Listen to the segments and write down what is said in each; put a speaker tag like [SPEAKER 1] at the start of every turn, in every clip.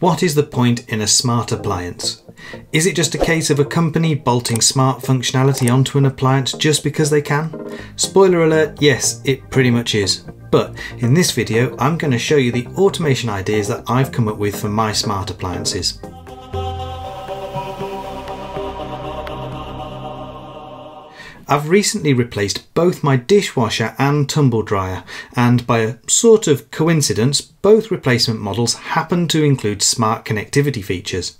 [SPEAKER 1] What is the point in a smart appliance? Is it just a case of a company bolting smart functionality onto an appliance just because they can? Spoiler alert, yes, it pretty much is. But in this video, I'm going to show you the automation ideas that I've come up with for my smart appliances. I've recently replaced both my dishwasher and tumble dryer, and by a sort of coincidence, both replacement models happen to include smart connectivity features.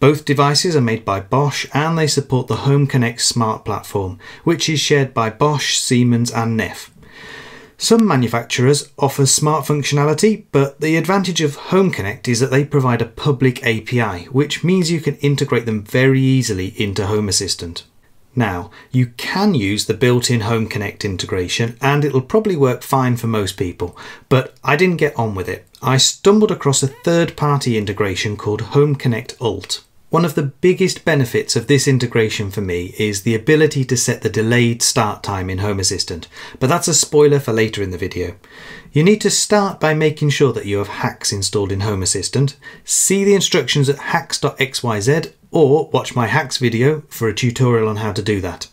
[SPEAKER 1] Both devices are made by Bosch and they support the Home Connect smart platform, which is shared by Bosch, Siemens, and Neff. Some manufacturers offer smart functionality, but the advantage of Home Connect is that they provide a public API, which means you can integrate them very easily into Home Assistant. Now, you can use the built-in Home Connect integration and it'll probably work fine for most people, but I didn't get on with it. I stumbled across a third-party integration called Home Connect Alt. One of the biggest benefits of this integration for me is the ability to set the delayed start time in Home Assistant, but that's a spoiler for later in the video. You need to start by making sure that you have HACS installed in Home Assistant, see the instructions at hacs.xyz or watch my HACS video for a tutorial on how to do that.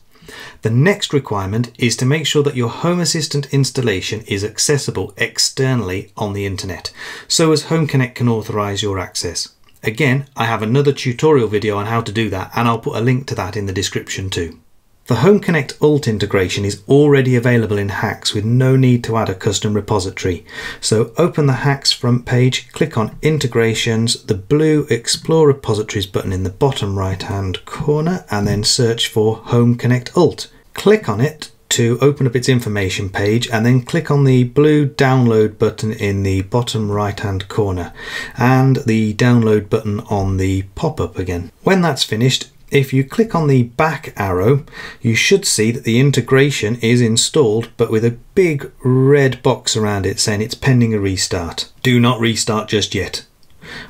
[SPEAKER 1] The next requirement is to make sure that your Home Assistant installation is accessible externally on the internet, so as Home Connect can authorize your access. Again, I have another tutorial video on how to do that and I'll put a link to that in the description too. The Home Connect Alt integration is already available in HACS with no need to add a custom repository. So open the HACS front page, click on Integrations, the blue Explore Repositories button in the bottom right hand corner and then search for Home Connect Alt. Click on it to open up its information page and then click on the blue download button in the bottom right hand corner and the download button on the pop-up again. When that's finished if you click on the back arrow, you should see that the integration is installed, but with a big red box around it saying it's pending a restart. Do not restart just yet.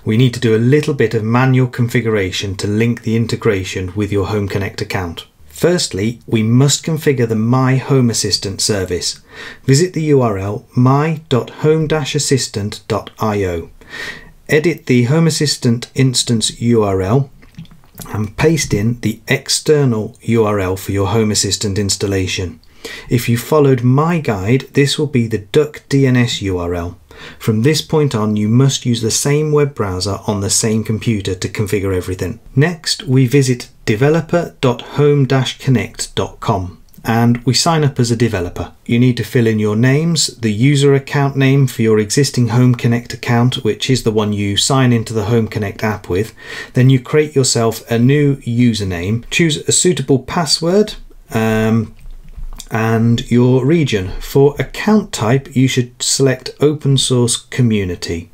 [SPEAKER 1] We need to do a little bit of manual configuration to link the integration with your Home Connect account. Firstly, we must configure the My Home Assistant service. Visit the URL my.home-assistant.io. Edit the Home Assistant instance URL and paste in the external URL for your Home Assistant installation. If you followed my guide, this will be the Duck DNS URL. From this point on, you must use the same web browser on the same computer to configure everything. Next, we visit developer.home-connect.com and we sign up as a developer. You need to fill in your names, the user account name for your existing Home Connect account, which is the one you sign into the Home Connect app with. Then you create yourself a new username, choose a suitable password, um, and your region. For account type, you should select open source community.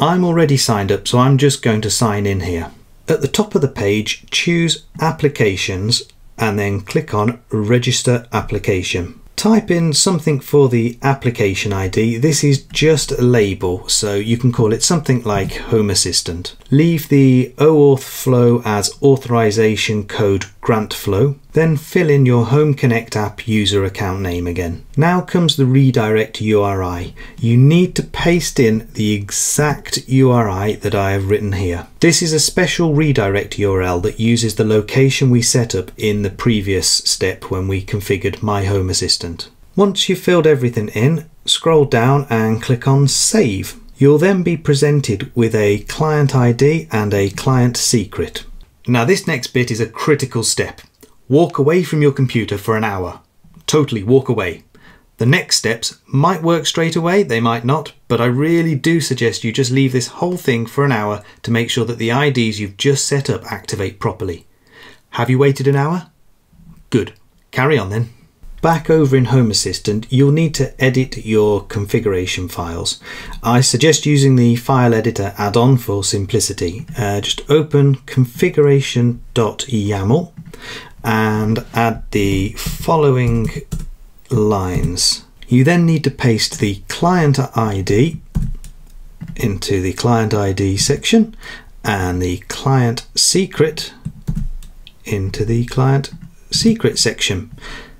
[SPEAKER 1] I'm already signed up, so I'm just going to sign in here. At the top of the page, choose applications and then click on register application. Type in something for the application ID. This is just a label, so you can call it something like Home Assistant. Leave the OAuth flow as authorization code grant flow. Then fill in your Home Connect app user account name again. Now comes the redirect URI. You need to paste in the exact URI that I have written here. This is a special redirect URL that uses the location we set up in the previous step when we configured My Home Assistant. Once you've filled everything in, scroll down and click on Save. You'll then be presented with a client ID and a client secret. Now this next bit is a critical step. Walk away from your computer for an hour. Totally walk away. The next steps might work straight away, they might not, but I really do suggest you just leave this whole thing for an hour to make sure that the IDs you've just set up activate properly. Have you waited an hour? Good. Carry on then. Back over in Home Assistant, you'll need to edit your configuration files. I suggest using the file editor add-on for simplicity. Uh, just open configuration.yaml and add the following lines. You then need to paste the client ID into the client ID section and the client secret into the client secret section.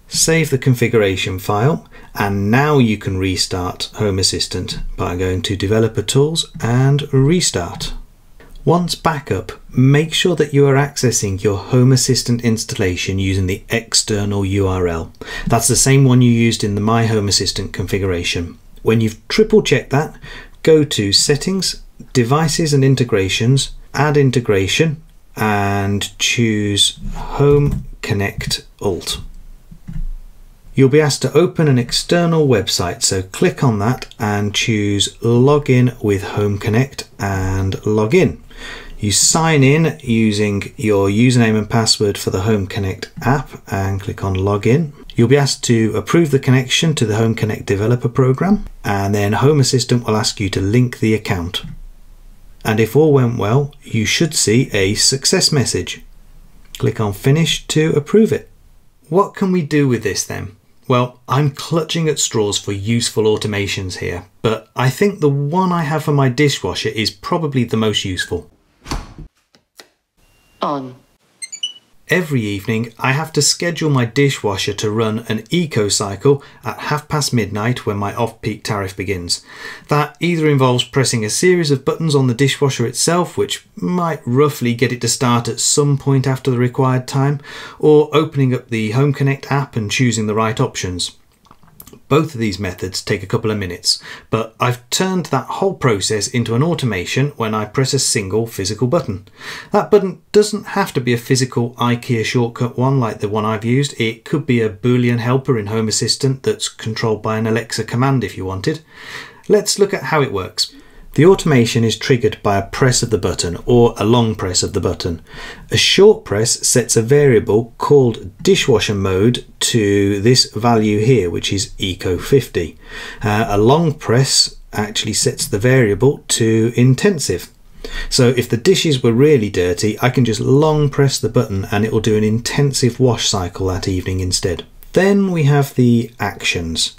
[SPEAKER 1] Save the configuration file And now you can restart Home Assistant by going to Developer Tools and Restart. Once back up, make sure that you are accessing your Home Assistant installation using the external URL. That's the same one you used in the My Home Assistant configuration. When you've triple checked that, go to Settings, Devices and Integrations, Add Integration, and choose Home Connect Alt. You'll be asked to open an external website, so click on that and choose Login with Home Connect and log in. You sign in using your username and password for the Home Connect app and click on Login. You'll be asked to approve the connection to the Home Connect developer program, and then Home Assistant will ask you to link the account. And if all went well, you should see a success message. Click on Finish to approve it. What can we do with this then? Well, I'm clutching at straws for useful automations here, but I think the one I have for my dishwasher is probably the most useful.
[SPEAKER 2] On.
[SPEAKER 1] Every evening, I have to schedule my dishwasher to run an eco cycle at half past midnight when my off peak tariff begins. That either involves pressing a series of buttons on the dishwasher itself, which might roughly get it to start at some point after the required time, or opening up the Home Connect app and choosing the right options. Both of these methods take a couple of minutes, but I've turned that whole process into an automation when I press a single physical button. That button doesn't have to be a physical IKEA shortcut one like the one I've used. It could be a boolean helper in Home Assistant that's controlled by an Alexa command if you wanted. Let's look at how it works. The automation is triggered by a press of the button or a long press of the button. A short press sets a variable called dishwasher mode to this value here, which is eco50. Uh, a long press actually sets the variable to intensive. So if the dishes were really dirty, I can just long press the button and it will do an intensive wash cycle that evening instead. Then we have the actions.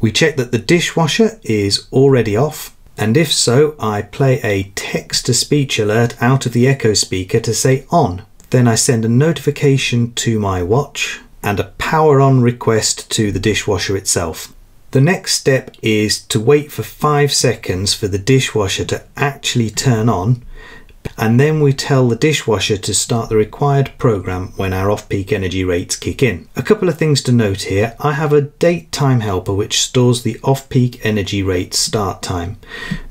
[SPEAKER 1] We check that the dishwasher is already off and if so, I play a text to speech alert out of the Echo speaker to say on. Then I send a notification to my watch and a power on request to the dishwasher itself. The next step is to wait for 5 seconds for the dishwasher to actually turn on and then we tell the dishwasher to start the required program when our off-peak energy rates kick in. A couple of things to note here. I have a date time helper which stores the off-peak energy rate start time.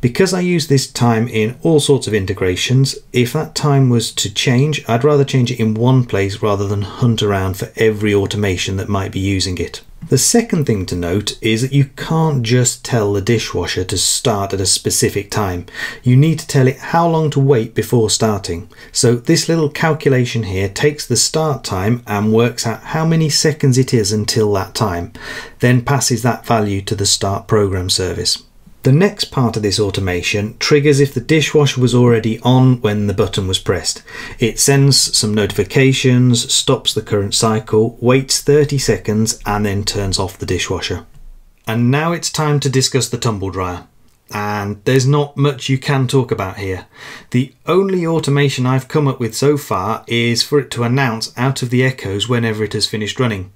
[SPEAKER 1] Because I use this time in all sorts of integrations, if that time was to change, I'd rather change it in one place rather than hunt around for every automation that might be using it. The second thing to note is that you can't just tell the dishwasher to start at a specific time. You need to tell it how long to wait before starting. So this little calculation here takes the start time and works out how many seconds it is until that time, then passes that value to the start program service. The next part of this automation triggers if the dishwasher was already on when the button was pressed. It sends some notifications, stops the current cycle, waits 30 seconds and then turns off the dishwasher. And now it's time to discuss the tumble dryer and there's not much you can talk about here. The only automation I've come up with so far is for it to announce out of the echoes whenever it has finished running.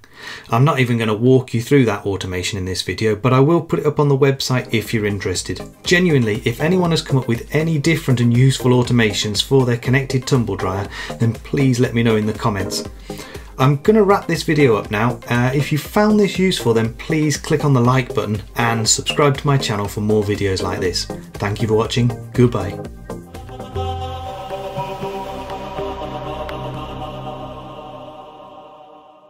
[SPEAKER 1] I'm not even going to walk you through that automation in this video, but I will put it up on the website if you're interested. Genuinely, if anyone has come up with any different and useful automations for their connected tumble dryer, then please let me know in the comments. I'm going to wrap this video up now. Uh, if you found this useful then please click on the like button and subscribe to my channel for more videos like this. Thank you for watching. Goodbye.